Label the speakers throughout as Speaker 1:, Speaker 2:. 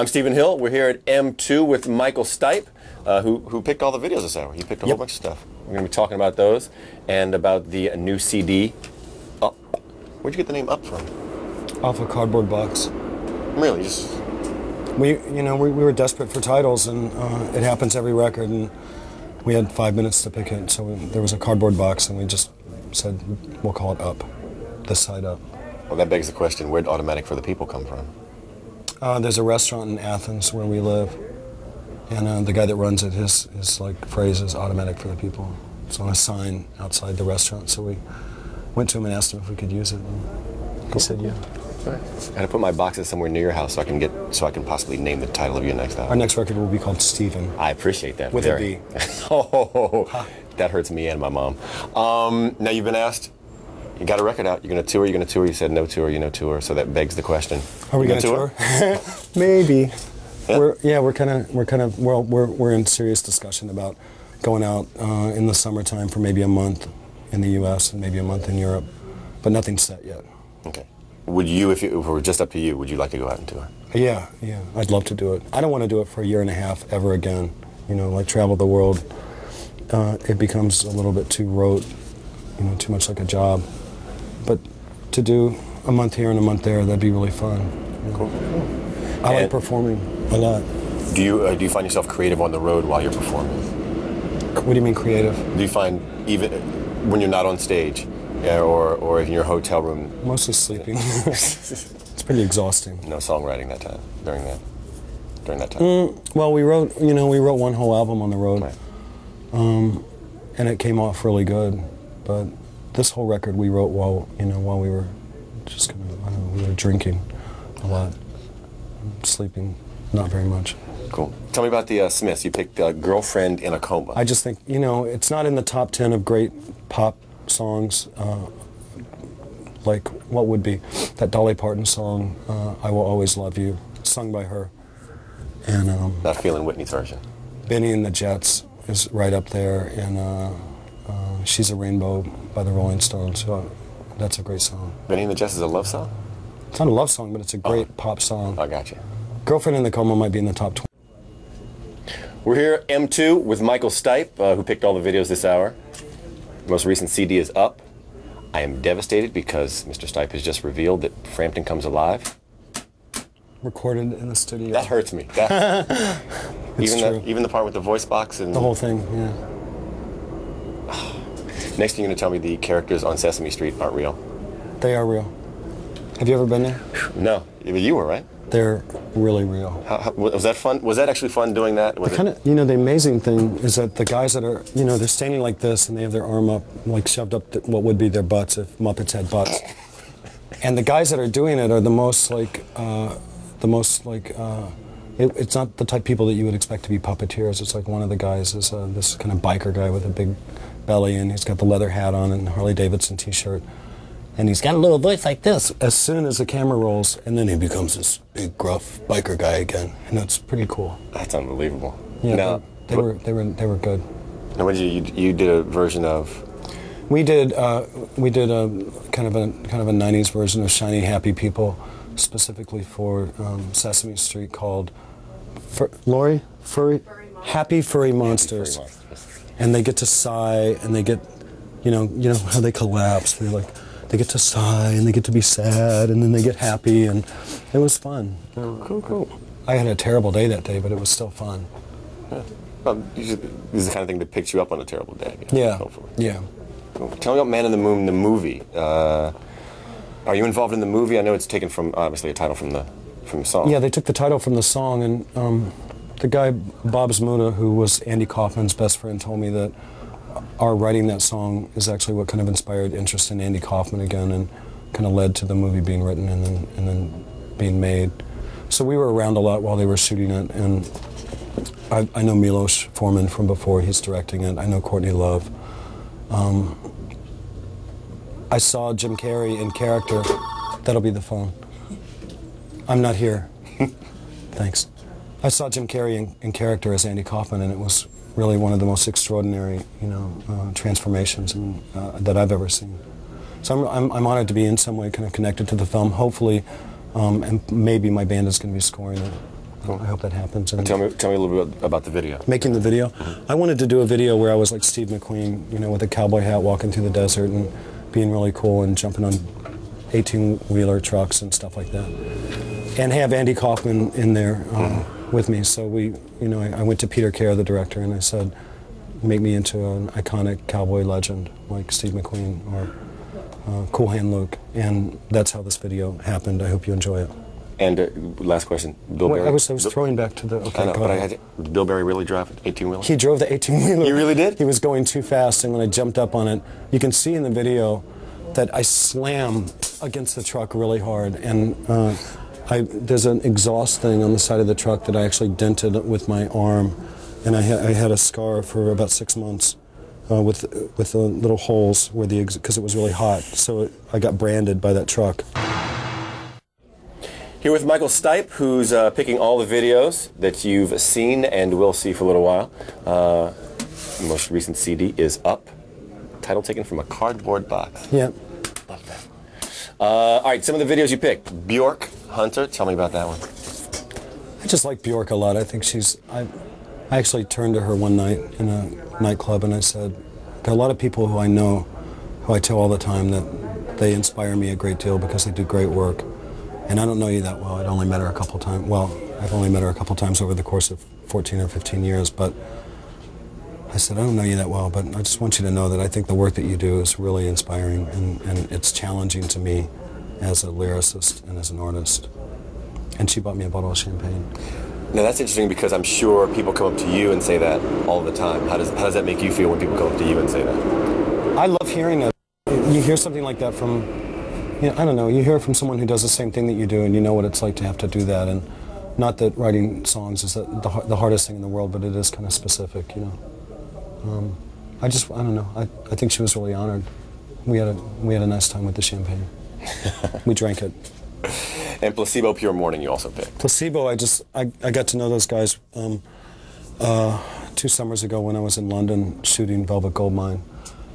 Speaker 1: I'm Stephen Hill. We're here at M2 with Michael Stipe, uh, who, who picked all the videos this hour. He picked a
Speaker 2: Yep.
Speaker 1: whole bunch of stuff. We're going to be talking about those and about the new CD, Up. Where'd you get the name Up from?
Speaker 2: off a cardboard box.
Speaker 1: Really, just
Speaker 2: We, you know, we, we were desperate for titles, and uh, it happens every record, and we had five minutes to pick it. So we, there was a cardboard box, and we just said we'll call it Up, this side up.
Speaker 1: well, that begs the question: Where'd Automatic for the People come from?
Speaker 2: Uh, there's a restaurant in Athens where we live, and uh, the guy that runs it, his his like phrase is "automatic for the people." It's on a sign outside the restaurant, so we went to him and asked him if we could use it. And he said, "Yeah."
Speaker 1: I had to put my boxes somewhere near your house so I can get so I can possibly name the title of your next album.
Speaker 2: Our next record will be called Stephen.
Speaker 1: I appreciate that.
Speaker 2: With a
Speaker 1: very.
Speaker 2: B.
Speaker 1: oh, that hurts me and my mom. Um, now you've been asked. You got a record out. You're going to tour. You're going to tour. You said no tour. You no tour. So that begs the question:
Speaker 2: Are we going to
Speaker 1: gonna
Speaker 2: tour? Maybe.
Speaker 1: Yeah?
Speaker 2: We're yeah, we're kind of we're kind of well, we're we're in serious discussion about going out uh, in the summertime for maybe a month in the U.S. and maybe a month in Europe, but nothing's set yet.
Speaker 1: Okay. Would you, if, you, if it were just up to you, would you like to go out and tour?
Speaker 2: Yeah, yeah, I'd love to do it. I don't want to do it for a year and a half ever again. You know, like travel the world. Uh, it becomes a little bit too rote, you know, too much like a job. To do a month here and a month there, that'd be really fun.
Speaker 1: Cool.
Speaker 2: I like performing a lot.
Speaker 1: Do you uh, do you find yourself creative on the road while you're performing?
Speaker 2: What do you mean creative?
Speaker 1: Do you find even when you're not on stage, yeah, or or in your hotel room,
Speaker 2: Mostly sleeping. it's pretty exhausting.
Speaker 1: no songwriting that time during that during that time?
Speaker 2: Mm, well, we wrote, you know, we wrote one whole album on the road,
Speaker 1: Right.
Speaker 2: and it came off really good. But this whole record we wrote while, you know, while we were just kind of, know, we were drinking a lot, sleeping not very much.
Speaker 1: Cool. Tell me about the uh, Smiths. You picked uh, "Girlfriend in a Coma."
Speaker 2: I just think, you know, it's not in the top ten of great pop songs. Uh, like what would be that Dolly Parton song, uh, "I Will Always Love You," sung by her, and. Um,
Speaker 1: not feeling Whitney's version.
Speaker 2: Bennie and the Jets is right up there, and uh, She's a Rainbow by the Rolling Stones. So that's a great song.
Speaker 1: Bennie and the Jets is a love song.
Speaker 2: It's not a love song, but it's a great pop song.
Speaker 1: I got you.
Speaker 2: Girlfriend in the Coma might be in the top 20.
Speaker 1: We're here at M2 with Michael Stipe, uh, who picked all the videos this hour. Most recent CD is up. I am devastated because Mr. Stipe has just revealed that Frampton Comes Alive.
Speaker 2: Recorded in the studio.
Speaker 1: That hurts me. That, even
Speaker 2: true.
Speaker 1: The, even the part with the voice box and
Speaker 2: the whole thing, yeah.
Speaker 1: Next thing you're gonna tell me the characters on Sesame Street aren't real.
Speaker 2: They are real. Have you ever been there?
Speaker 1: No, but you were right.
Speaker 2: They're really real.
Speaker 1: How, how, was that fun? Was that actually fun doing that? Was
Speaker 2: The
Speaker 1: it-
Speaker 2: kind of, you know, the amazing thing is that the guys that are, you know, they're standing like this and they have their arm up, like shoved up what would be their butts if Muppets had butts. And the guys that are doing it are the most like, uh, the most like, uh, it, it's not the type of people that you would expect to be puppeteers. It's like one of the guys is uh, this kind of biker guy with a big belly and he's got the leather hat on and Harley Davidson t-shirt. And he's got a little voice like this as soon as the camera rolls, and then he becomes this big, gruff biker guy again. And it's pretty cool.
Speaker 1: That's unbelievable.
Speaker 2: Yeah,
Speaker 1: now,
Speaker 2: they, they were they were they were good.
Speaker 1: Now, what did you, you you did a version of?
Speaker 2: We did uh, we did a kind of a kind of a '90s version of "Shiny Happy People," specifically for um, Sesame Street, called Fur- Lori Furry Happy Furry Monsters,
Speaker 1: Furry Monsters.
Speaker 2: And they get to sigh and they get, you know, you know how they collapse. They're like. They get to sigh and they get to be sad and then they get happy and it was fun.
Speaker 1: Cool, cool.
Speaker 2: I had a terrible day that day, but it was still fun.
Speaker 1: Well, should, this is the kind of thing that picks you up on a terrible day. I guess,
Speaker 2: Yeah,
Speaker 1: Hopefully.
Speaker 2: yeah.
Speaker 1: Cool. Tell me about Man in the Moon, the movie. Uh, are you involved in the movie? I know it's taken from obviously a title from the from the song.
Speaker 2: Yeah, they took the title from the song, and um, the guy Bob Zmuda, who was Andy Kaufman's best friend, told me that our writing that song is actually what kind of inspired interest in Andy Kaufman again, and kind of led to the movie being written and then and then being made. So we were around a lot while they were shooting it, and I, I know Milos Forman from before; he's directing it. I know Courtney Love. Um, I saw Jim Carrey in character. That'll be the phone. I'm not here. Thanks. I saw Jim Carrey in, in character as Andy Kaufman, and it was really one of the most extraordinary, you know, uh, transformations uh, that I've ever seen. So I'm, I'm, I'm honored to be in some way kind of connected to the film. Hopefully, um, and maybe my band is going to be scoring it. I hope that happens. And
Speaker 1: Tell me, tell me a little bit about the video.
Speaker 2: making the video, I wanted to do a video where I was like Steve McQueen, you know, with a cowboy hat, walking through the desert and being really cool and jumping on 18-wheeler trucks and stuff like that, and have Andy Kaufman in there um, with me. So we, you know, I, I went to Peter Care, the director, and I said, make me into an iconic cowboy legend like Steve McQueen or uh, Cool Hand Luke, and that's how this video happened. I hope you enjoy it.
Speaker 1: And uh, last question, Bill
Speaker 2: Wait,
Speaker 1: Berry.
Speaker 2: I was, I was
Speaker 1: Bill-
Speaker 2: throwing back to the. Okay,
Speaker 1: I know, but I had Bill Berry really drive an 18 wheeler?
Speaker 2: He drove the 18 wheeler.
Speaker 1: He really did?
Speaker 2: He was going too fast, and when I jumped up on it, you can see in the video that I slam against the truck really hard, and uh, I, there's an exhaust thing on the side of the truck that I actually dented with my arm, and I, ha- I had a scar for about six months. Uh, with with the little holes where the because it was really hot, so it, I got branded by that truck.
Speaker 1: Here with Michael Stipe, who's uh, picking all the videos that you've seen and will see for a little while. Uh, most recent CD is up. Title taken from a cardboard box.
Speaker 2: Yeah,
Speaker 1: Love that. Uh, all right, some of the videos you picked. Bjork Hunter, tell me about that one.
Speaker 2: I just like Bjork a lot. I think she's. I, I actually turned to her one night in a nightclub and I said, there are a lot of people who I know, who I tell all the time that they inspire me a great deal because they do great work. And I don't know you that well. I'd only met her a couple times. Well, I've only met her a couple times over the course of 14 or 15 years. But I said, I don't know you that well, but I just want you to know that I think the work that you do is really inspiring and, and it's challenging to me as a lyricist and as an artist. And she bought me a bottle of champagne.
Speaker 1: Now that's interesting because I'm sure people come up to you and say that all the time. How does, how does that make you feel when people come up to you and say that?
Speaker 2: I love hearing that. You hear something like that from, you know, I don't know, you hear it from someone who does the same thing that you do and you know what it's like to have to do that. And not that writing songs is the, the, the hardest thing in the world, but it is kind of specific, you know. Um, I just, I don't know, I, I think she was really honored. We had a, we had a nice time with the champagne. we drank it.
Speaker 1: And Placebo Pure Morning you also picked.
Speaker 2: Placebo, I just I, I got to know those guys um, uh, two summers ago when I was in London shooting Velvet Goldmine,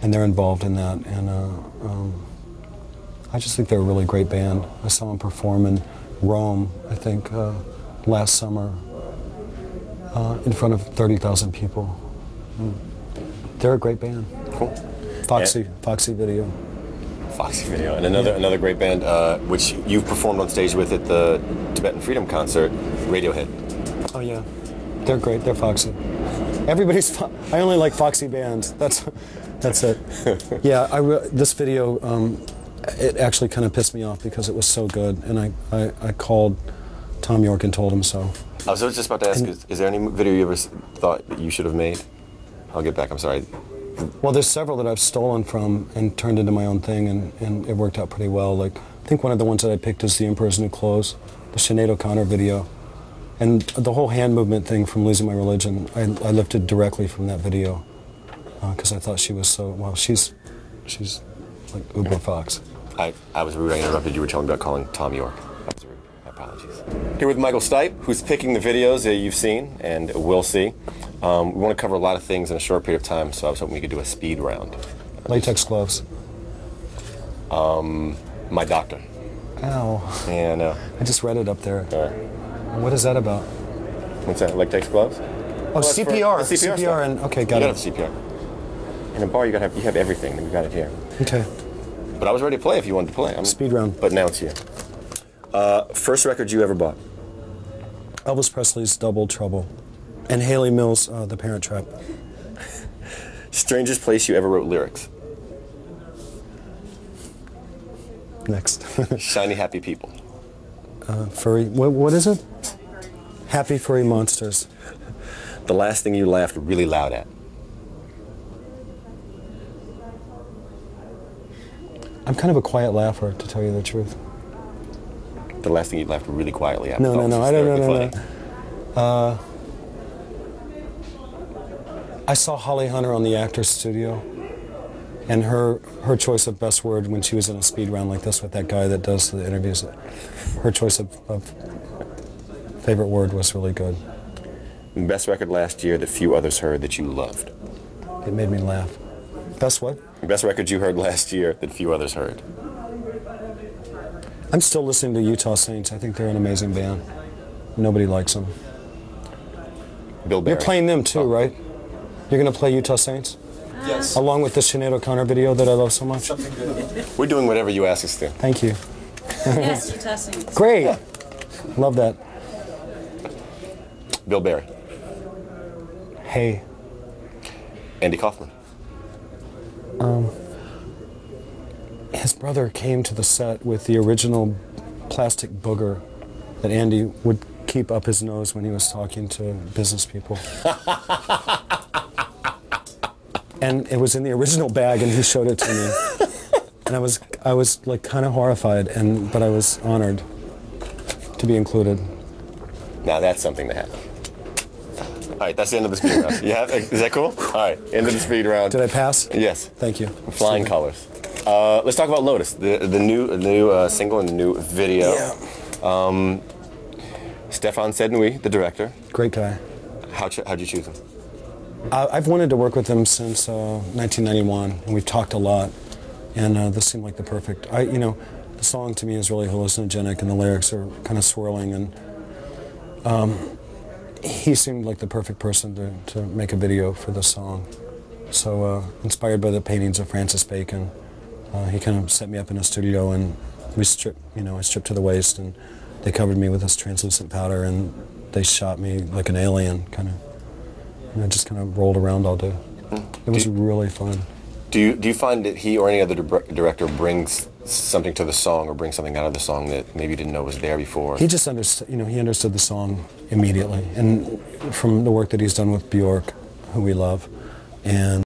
Speaker 2: and they're involved in that. And uh, um, I just think they're a really great band. I saw them perform in Rome, I think, uh, last summer, uh, in front of 30,000 people. Mm. They're a great band.
Speaker 1: Cool.
Speaker 2: Foxy, Foxy Video.
Speaker 1: Foxy Video. And another, another great band, uh, which you've performed on stage with at the Tibetan Freedom Concert, Radiohead.
Speaker 2: Oh yeah, they're great. They're foxy. Everybody's. Fo- I only like foxy bands. That's that's it. Yeah, I re- this video. Um, it actually kind of pissed me off because it was so good, and I, I, I called Thom Yorke and told him so.
Speaker 1: I was just about to ask, is, is there any video you ever thought that you should have made? I'll get back, I'm sorry.
Speaker 2: Well, there's several that I've stolen from and turned into my own thing, and, and it worked out pretty well. Like I think one of the ones that I picked is The Emperor's New Clothes, the Sinead O'Connor video, and the whole hand movement thing from Losing My Religion. I, I lifted directly from that video uh, because I thought she was so well. She's she's like uber fox.
Speaker 1: I, I was I interrupted you. were telling me about calling Thom Yorke. That was rude. My apologies. Here with Michael Stipe, who's picking the videos that you've seen and will see. Um, we want to cover a lot of things in a short period of time, so I was hoping we could do a speed round.
Speaker 2: Latex gloves.
Speaker 1: Um, My doctor.
Speaker 2: Ow!
Speaker 1: And, uh,
Speaker 2: I just read it up there. What is that about?
Speaker 1: what's that, latex gloves?
Speaker 2: Oh,
Speaker 1: that's for-
Speaker 2: CPR.
Speaker 1: CPR
Speaker 2: and okay,
Speaker 1: You
Speaker 2: got
Speaker 1: gotta
Speaker 2: it.
Speaker 1: have CPR. In a bar, you gotta have, you have everything, we got it here.
Speaker 2: Okay.
Speaker 1: But I was ready to play if you wanted to play. I'm,
Speaker 2: Speed round.
Speaker 1: But now it's you. Uh, first record you ever bought?
Speaker 2: Elvis Presley's Double Trouble, and Hayley Mills' uh, The Parent Trap.
Speaker 1: Strangest place you ever wrote lyrics?
Speaker 2: Next.
Speaker 1: Shiny Happy People.
Speaker 2: furry. What, what is it? Happy furry monsters.
Speaker 1: The last thing you laughed really loud at?
Speaker 2: I'm kind of a quiet laugher, to tell you the truth.
Speaker 1: The last thing you laughed really quietly at?
Speaker 2: No, no, no. I don't know. No, no. Uh, I saw Holly Hunter on the Actors Studio, and her her choice of best word when she was in a speed round like this with that guy that does the interviews, her choice of, of favorite word was really good.
Speaker 1: Best record last year that few others heard that you loved?
Speaker 2: It made me laugh. Best what?
Speaker 1: Best record you heard last year that few others heard?
Speaker 2: I'm still listening to Utah Saints. I think they're an amazing band. Nobody likes them.
Speaker 1: Bill Berry.
Speaker 2: You're playing them too, oh. right? You're gonna play Utah Saints
Speaker 3: Yes.
Speaker 2: along with the Sinead O'Connor video that I love so much.
Speaker 3: Something good.
Speaker 1: We're doing whatever you ask us to.
Speaker 2: Thank you.
Speaker 4: Yes, Utah Saints.
Speaker 2: Great. Love that.
Speaker 1: Bill Berry.
Speaker 2: Hey.
Speaker 1: Andy Kaufman.
Speaker 2: Um, His brother came to the set with the original plastic booger that Andy would keep up his nose when he was talking to business people. and it was in the original bag, and he showed it to me. And I was, I was like kind of horrified, and but I was honored to be included.
Speaker 1: Now that's something to have. All right, that's the end of the speed round. You have, is that cool? All right, end of the speed round.
Speaker 2: Did I pass?
Speaker 1: Yes.
Speaker 2: Thank you.
Speaker 1: Flying colors. Uh, let's talk about Lotus, the the new the new uh, single and the new video.
Speaker 2: Yeah.
Speaker 1: Stéphane Sednaoui, the director.
Speaker 2: Great guy.
Speaker 1: How ch- how'd you choose him?
Speaker 2: I- I've wanted to work with him since uh, 1991, and we've talked a lot. And uh, this seemed like the perfect. I, you know, the song to me is really hallucinogenic, and the lyrics are kind of swirling. And um, he seemed like the perfect person to, to make a video for this song. So uh, inspired by the paintings of Francis Bacon, uh, he kind of set me up in a studio, and we stripped. You know, I stripped to the waist, and they covered me with this translucent powder, and they shot me like an alien, kind of. And I just kind of rolled around all day. It was
Speaker 1: Do-
Speaker 2: really fun.
Speaker 1: Do you do you find that he or any other dir- director brings something to the song or brings something out of the song that maybe you didn't know was there before?
Speaker 2: He just understood, you know, he understood the song immediately, and from the work that he's done with Bjork, who we love, and